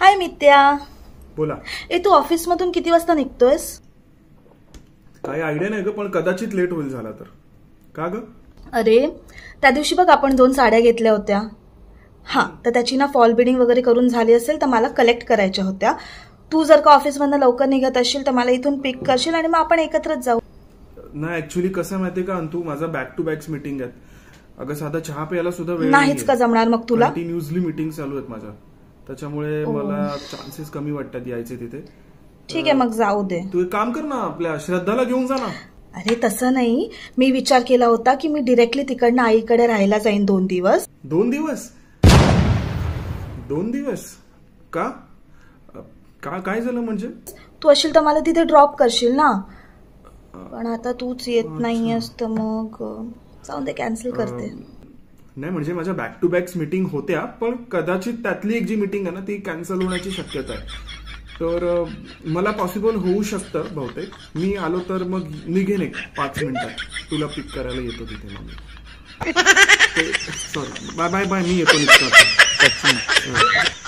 हाय मित्या. बोला. ए तू ऑफिसमधून किती वाजता निघतोयस? काही आयडिया नाही ग पण कदाचित लेट होईल झाला तर. का ग? अरे त्या दिवशी बघ आपण दोन साड्या घेतल्या होत्या. हां तर त्याची ना फॉल बिडिंग वगैरे करून झाली असेल तर मला कलेक्ट करायच्या होत्या. तू जर का ऑफिसमधनं लवकर निघत असशील तर मला इथून पिक करशील आणि मग आपण एकत्रच जाऊ. नाही ऍक्च्युली कसं माहितीये का अंतू? माझा बॅक टू बॅक्स मिटिंग आहेत. अगं साधा चहा प्यायला सुद्धा वेळ नाहीच का जमणार मग तुला? कंटिन्युअसली मिटिंग चालू आहेत माझ्या. त्याच्यामुळे मला चान्सेस कमी वाटतात यायचे तिथे. ठीक आहे मग जाऊ दे. तू एक काम कर ना आपल्या श्रद्धाला घेऊन जा ना. अरे तसं नाही. मी विचार केला होता की मी डिरेक्टली तिकडनं आईकडे राहायला जाईन दोन दिवस. दोन दिवस? दोन दिवस? का? का काय झालं म्हणजे? तू असेल तर मला तिथे ड्रॉप करशील ना. पण आता तूच येत नाहीयेस तर मग जाऊन दे कॅन्सल करते. नाही म्हणजे माझ्या बॅक टू बॅक्स मिटिंग होत्या पण कदाचित त्यातली एक जी मिटिंग आहे ना ती कॅन्सल होण्याची शक्यता आहे. तर मला पॉसिबल होऊ शकतं बहुतेक. मी आलो तर मग निघेन एक पाच मिनिटात. तुला पिक करायला येतो तिथे मग सॉरी बाय बाय बाय मी येतो निघतो.